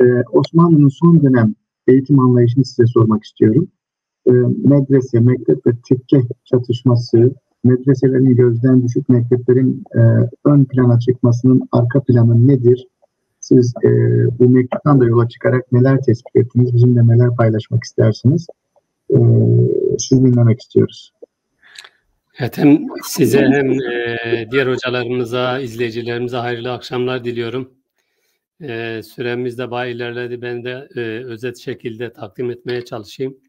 e, Osmanlı'nın son dönem eğitim anlayışını size sormak istiyorum. E, medrese, mektep ve tekke çatışması, medreselerin gözden düşük mekteplerin e, ön plana çıkmasının arka planı nedir? Siz e, bu mektuptan da yola çıkarak neler tespit ettiniz, bizimle neler paylaşmak istersiniz? E, sizi dinlemek istiyoruz. Evet, hem size hem e, diğer hocalarımıza, izleyicilerimize hayırlı akşamlar diliyorum. E, süremiz de bayağı ilerledi. Ben de e, özet şekilde takdim etmeye çalışayım.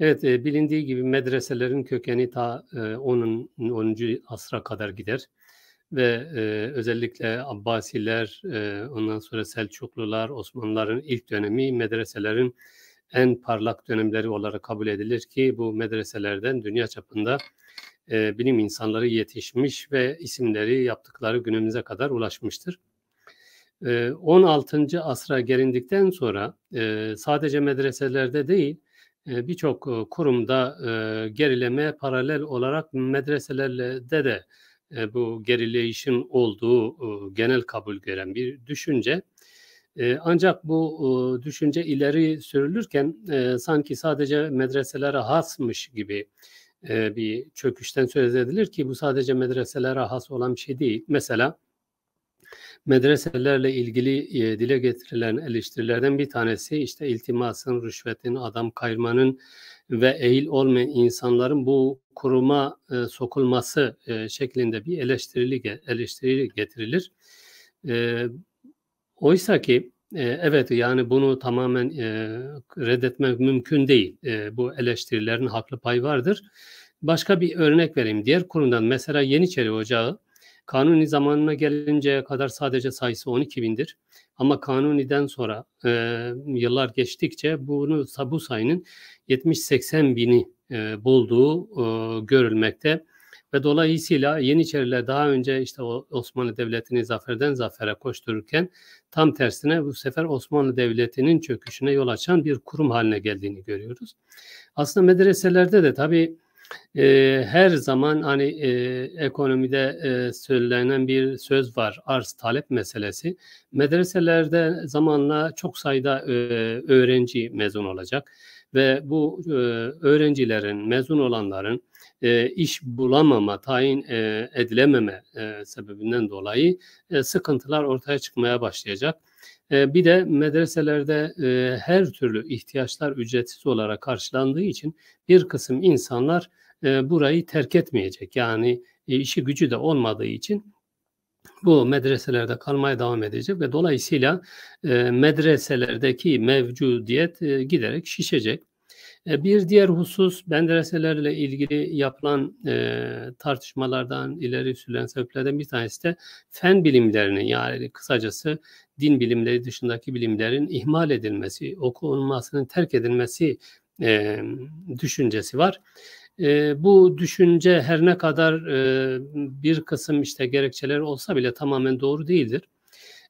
Evet, e, bilindiği gibi medreselerin kökeni ta e, 10. 10. asra kadar gider. Ve e, özellikle Abbasiler, e, ondan sonra Selçuklular, Osmanlıların ilk dönemi medreselerin en parlak dönemleri olarak kabul edilir ki bu medreselerden dünya çapında e, bilim insanları yetişmiş ve isimleri yaptıkları günümüze kadar ulaşmıştır. 16. asra gelindikten sonra sadece medreselerde değil birçok kurumda gerilemeye paralel olarak medreselerde de bu gerileyişin olduğu genel kabul gören bir düşünce. Ancak bu düşünce ileri sürülürken sanki sadece medreselere hasmış gibi bir çöküşten söz edilir ki bu sadece medreselere has olan bir şey değil. Mesela medreselerle ilgili e, dile getirilen eleştirilerden bir tanesi işte iltimasın, rüşvetin, adam kayırmanın ve eğil olmayan insanların bu kuruma e, sokulması e, şeklinde bir eleştirili eleştiri getirilir. Oysa ki evet yani bunu tamamen reddetmek mümkün değil. Bu eleştirilerin haklı pay vardır. Başka bir örnek vereyim. Diğer kurumdan mesela Yeniçeri Ocağı Kanuni zamanına gelinceye kadar sadece sayısı 12 bindir. Ama Kanuni'den sonra e, yıllar geçtikçe bunu bu sayının 70-80 bini e, bulduğu e, görülmekte. Ve dolayısıyla Yeniçeriler daha önce işte Osmanlı Devleti'ni zaferden zafere koştururken tam tersine bu sefer Osmanlı Devleti'nin çöküşüne yol açan bir kurum haline geldiğini görüyoruz. Aslında medreselerde de tabii e, her zaman hani e, ekonomide e, söylenen bir söz var arz talep meselesi. Medreselerde zamanla çok sayıda e, öğrenci mezun olacak ve bu e, öğrencilerin mezun olanların e, iş bulamama, tayin e, edilememe e, sebebinden dolayı e, sıkıntılar ortaya çıkmaya başlayacak. E, bir de medreselerde e, her türlü ihtiyaçlar ücretsiz olarak karşılandığı için bir kısım insanlar e, burayı terk etmeyecek. Yani işi gücü de olmadığı için bu medreselerde kalmaya devam edecek ve dolayısıyla medreselerdeki mevcudiyet giderek şişecek. E, bir diğer husus medreselerle ilgili yapılan e, tartışmalardan ileri sürülen sebeplerden bir tanesi de fen bilimlerinin yani kısacası din bilimleri dışındaki bilimlerin ihmal edilmesi, okunmasının terk edilmesi e, düşüncesi var. E, bu düşünce her ne kadar e, bir kısım işte gerekçeler olsa bile tamamen doğru değildir.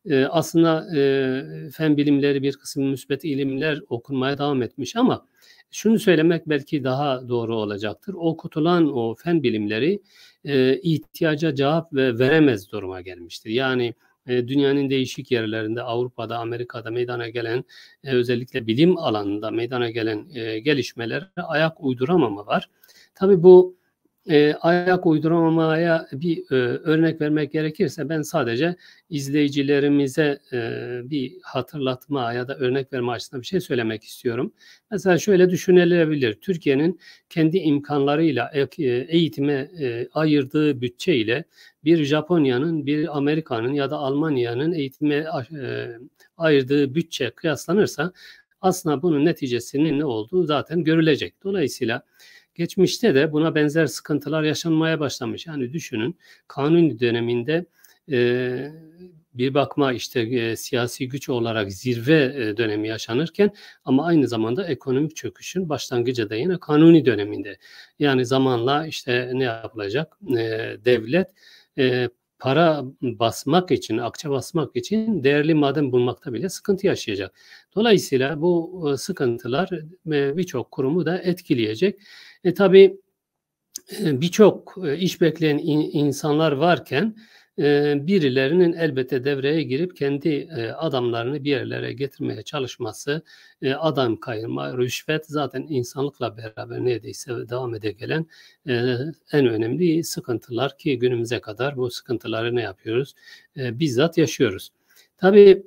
E, aslında e, fen bilimleri bir kısım müsbet ilimler okunmaya devam etmiş ama şunu söylemek belki daha doğru olacaktır. Okutulan o fen bilimleri e, ihtiyaca cevap ve veremez duruma gelmiştir. Yani e, dünyanın değişik yerlerinde Avrupa'da, Amerika'da meydana gelen e, özellikle bilim alanında meydana gelen e, gelişmelere ayak uyduramama var. Tabii bu e, ayak uyduramamaya bir e, örnek vermek gerekirse ben sadece izleyicilerimize e, bir hatırlatma ya da örnek verme açısından bir şey söylemek istiyorum. Mesela şöyle düşünülebilir. Türkiye'nin kendi imkanlarıyla e, eğitime e, ayırdığı bütçeyle bir Japonya'nın, bir Amerika'nın ya da Almanya'nın eğitime e, ayırdığı bütçe kıyaslanırsa aslında bunun neticesinin ne olduğu zaten görülecek. Dolayısıyla Geçmişte de buna benzer sıkıntılar yaşanmaya başlamış. Yani düşünün kanuni döneminde e, bir bakma işte e, siyasi güç olarak zirve e, dönemi yaşanırken ama aynı zamanda ekonomik çöküşün başlangıcı da yine kanuni döneminde. Yani zamanla işte ne yapılacak? E, devlet e, para basmak için, akçe basmak için değerli maden bulmakta bile sıkıntı yaşayacak. Dolayısıyla bu e, sıkıntılar e, birçok kurumu da etkileyecek. E tabii e, birçok iş bekleyen insanlar varken birilerinin elbette devreye girip kendi adamlarını bir yerlere getirmeye çalışması, adam kayırma, rüşvet zaten insanlıkla beraber neredeyse devam ede gelen en önemli sıkıntılar ki günümüze kadar bu sıkıntıları ne yapıyoruz? Bizzat yaşıyoruz. Tabii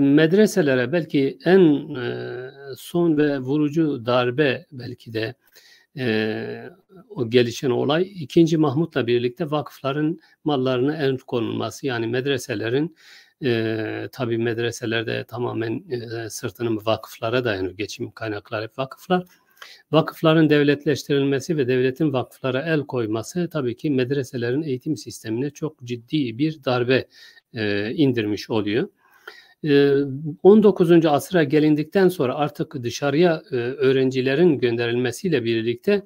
medreselere belki en son ve vurucu darbe belki de e, o gelişen olay ikinci Mahmut'la birlikte vakıfların mallarına el konulması yani medreselerin e, tabi medreselerde tamamen e, sırtının vakıflara dayanıyor. Geçim kaynakları hep vakıflar. Vakıfların devletleştirilmesi ve devletin vakıflara el koyması tabii ki medreselerin eğitim sistemine çok ciddi bir darbe e, indirmiş oluyor. 19. asıra gelindikten sonra artık dışarıya öğrencilerin gönderilmesiyle birlikte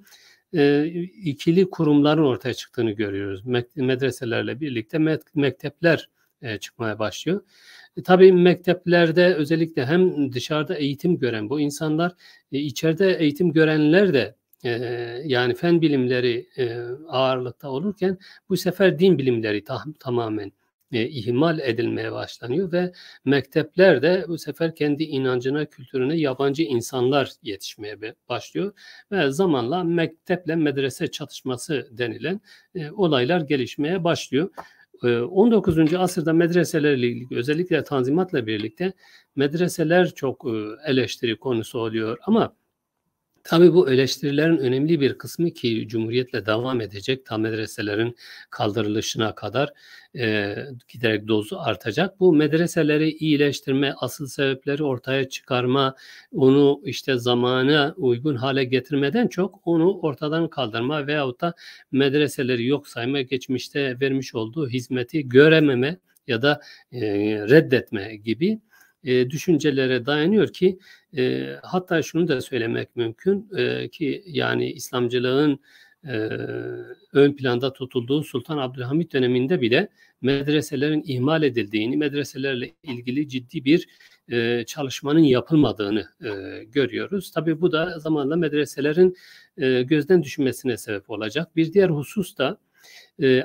ikili kurumların ortaya çıktığını görüyoruz. Medreselerle birlikte mektepler çıkmaya başlıyor. E, tabii mekteplerde özellikle hem dışarıda eğitim gören bu insanlar, e, içeride eğitim görenler de e, yani fen bilimleri e, ağırlıkta olurken bu sefer din bilimleri ta, tamamen e, ihmal edilmeye başlanıyor ve mektepler de bu sefer kendi inancına, kültürüne yabancı insanlar yetişmeye başlıyor ve zamanla mekteple medrese çatışması denilen e, olaylar gelişmeye başlıyor. 19. E, asırda medreselerle ilgili özellikle tanzimatla birlikte medreseler çok e, eleştiri konusu oluyor ama Tabii bu eleştirilerin önemli bir kısmı ki Cumhuriyet'le devam edecek tam medreselerin kaldırılışına kadar e, giderek dozu artacak. Bu medreseleri iyileştirme, asıl sebepleri ortaya çıkarma, onu işte zamana uygun hale getirmeden çok onu ortadan kaldırma veyahut da medreseleri yok sayma, geçmişte vermiş olduğu hizmeti görememe ya da e, reddetme gibi e, düşüncelere dayanıyor ki e, hatta şunu da söylemek mümkün e, ki yani İslamcılığın e, ön planda tutulduğu Sultan Abdülhamit döneminde bile medreselerin ihmal edildiğini, medreselerle ilgili ciddi bir e, çalışmanın yapılmadığını e, görüyoruz. Tabii bu da zamanla medreselerin e, gözden düşmesine sebep olacak. Bir diğer husus da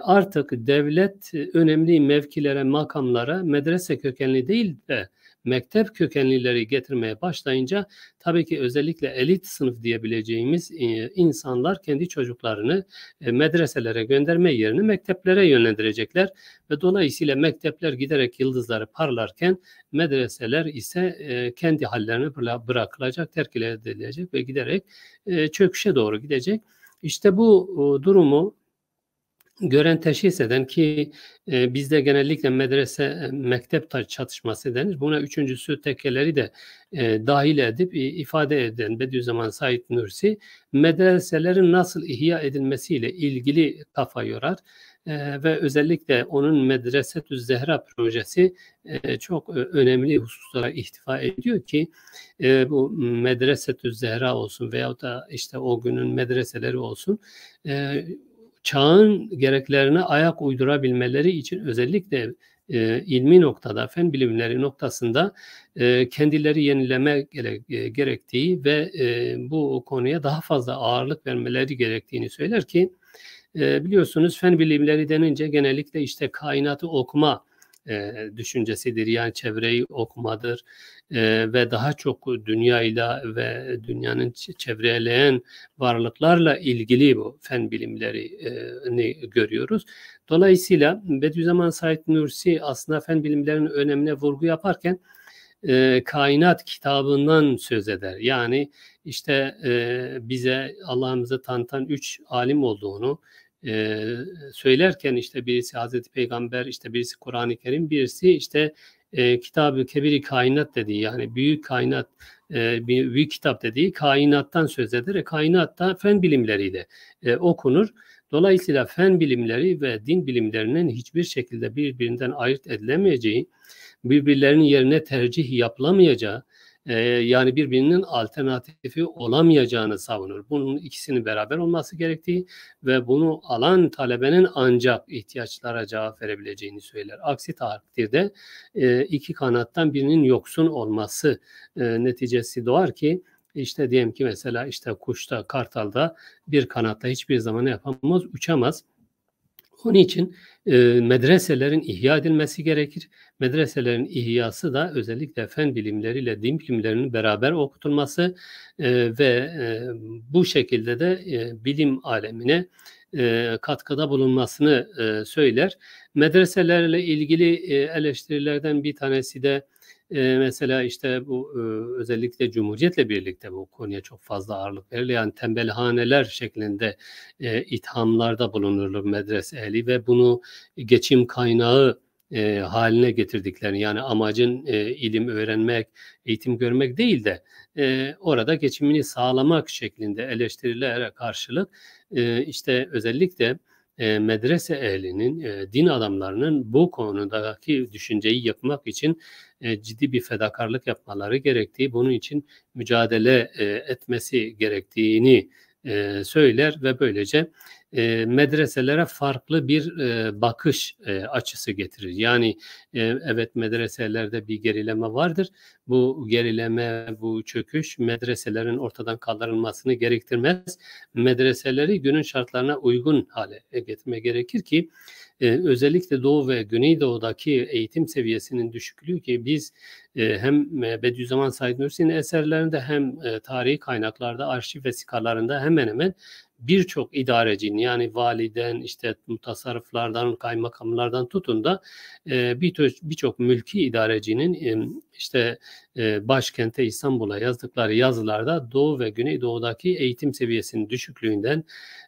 artık devlet önemli mevkilere, makamlara medrese kökenli değil de mektep kökenlileri getirmeye başlayınca tabii ki özellikle elit sınıf diyebileceğimiz e, insanlar kendi çocuklarını e, medreselere gönderme yerine mekteplere yönlendirecekler ve dolayısıyla mektepler giderek yıldızları parlarken medreseler ise e, kendi hallerine bırakılacak, terk edilecek ve giderek çöküşe doğru gidecek. İşte bu durumu gören teşhis eden ki e, bizde genellikle medrese e, mektep çatışması denir. Buna üçüncüsü tekkeleri de e, dahil edip e, ifade eden Bediüzzaman Said Nursi medreselerin nasıl ihya edilmesiyle ilgili kafa yorar. E, ve özellikle onun Medresetü Zehra projesi e, çok e, önemli hususlara ihtiva ediyor ki e, bu Medresetü Zehra olsun veyahut da işte o günün medreseleri olsun e, çağın gereklerine ayak uydurabilmeleri için özellikle e, ilmi noktada, fen bilimleri noktasında e, kendileri yenileme gerek, e, gerektiği ve e, bu konuya daha fazla ağırlık vermeleri gerektiğini söyler ki e, biliyorsunuz fen bilimleri denince genellikle işte kainatı okuma e, düşüncesidir. Yani çevreyi okumadır e, ve daha çok dünyayla ve dünyanın çevreleyen varlıklarla ilgili bu fen bilimlerini görüyoruz. Dolayısıyla Bediüzzaman Said Nursi aslında fen bilimlerinin önemine vurgu yaparken e, kainat kitabından söz eder. Yani işte e, bize Allah'ımızı tanıtan üç alim olduğunu, e, söylerken işte birisi Hazreti Peygamber, işte birisi Kur'an-ı Kerim, birisi işte e, Kitab-ı Kebiri Kainat dediği yani büyük kainat, e, büyük kitap dediği kainattan söz eder. E, kainatta fen bilimleriyle e, okunur. Dolayısıyla fen bilimleri ve din bilimlerinin hiçbir şekilde birbirinden ayırt edilemeyeceği, birbirlerinin yerine tercih yapılamayacağı, e, yani birbirinin alternatifi olamayacağını savunur. Bunun ikisinin beraber olması gerektiği ve bunu alan talebenin ancak ihtiyaçlara cevap verebileceğini söyler. Aksi takdirde e, iki kanattan birinin yoksun olması e, neticesi doğar ki işte diyelim ki mesela işte kuşta, kartalda bir kanatta hiçbir zaman yapamaz, uçamaz. Onun için e, medreselerin ihya edilmesi gerekir. Medreselerin ihyası da özellikle fen bilimleriyle din bilimlerinin beraber okutulması e, ve e, bu şekilde de e, bilim alemine e, katkıda bulunmasını e, söyler. Medreselerle ilgili e, eleştirilerden bir tanesi de e, mesela işte bu e, özellikle Cumhuriyet'le birlikte bu konuya çok fazla ağırlık verilir. Yani tembelhaneler şeklinde e, ithamlarda bulunurlar medrese ehli ve bunu geçim kaynağı e, haline getirdiklerini yani amacın e, ilim öğrenmek, eğitim görmek değil de e, orada geçimini sağlamak şeklinde eleştirilere karşılık e, işte özellikle e, medrese ehlinin, e, din adamlarının bu konudaki düşünceyi yapmak için e, ciddi bir fedakarlık yapmaları gerektiği, bunun için mücadele etmesi gerektiğini söyler ve böylece e, medreselere farklı bir e, bakış e, açısı getirir. Yani e, evet medreselerde bir gerileme vardır. Bu gerileme, bu çöküş medreselerin ortadan kaldırılmasını gerektirmez. Medreseleri günün şartlarına uygun hale getirme gerekir ki e, özellikle Doğu ve Güneydoğu'daki eğitim seviyesinin düşüklüğü ki biz e, hem Bediüzzaman Said Nursi'nin eserlerinde hem e, tarihi kaynaklarda, arşiv vesikalarında hemen hemen birçok idarecinin yani validen işte mutasarrıflardan kaymakamlardan tutun da e, birçok mülki idarecinin e, işte e, başkente İstanbul'a yazdıkları yazılarda Doğu ve Güneydoğu'daki eğitim seviyesinin düşüklüğünden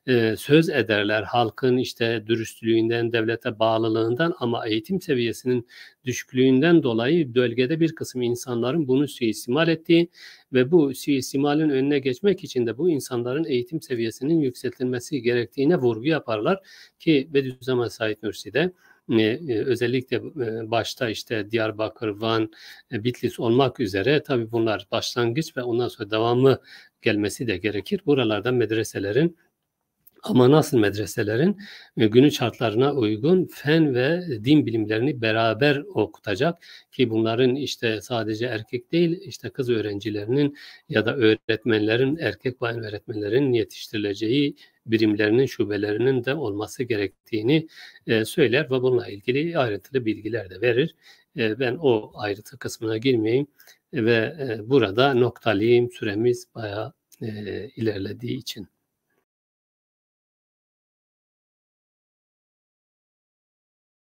e, söz ederler. Halkın işte dürüstlüğünden, devlete bağlılığından ama eğitim seviyesinin düşüklüğünden dolayı bölgede bir kısım insanların bunu suistimal ettiği ve bu suistimalin önüne geçmek için de bu insanların eğitim seviyesinin yükseltilmesi gerektiğine vurgu yaparlar ki Bediüzzaman Said Nursi'de e, e, özellikle e, başta işte Diyarbakır, Van, Bitlis olmak üzere tabi bunlar başlangıç ve ondan sonra devamlı gelmesi de gerekir. Buralarda medreselerin ama nasıl medreselerin e, günün şartlarına uygun fen ve din bilimlerini beraber okutacak ki bunların işte sadece erkek değil işte kız öğrencilerinin ya da öğretmenlerin erkek bayan öğretmenlerin yetiştirileceği birimlerinin şubelerinin de olması gerektiğini e, söyler ve bununla ilgili ayrıntılı bilgiler de verir. E, ben o ayrıntı kısmına girmeyeyim ve burada noktalayayım süremiz bayağı ilerlediği için.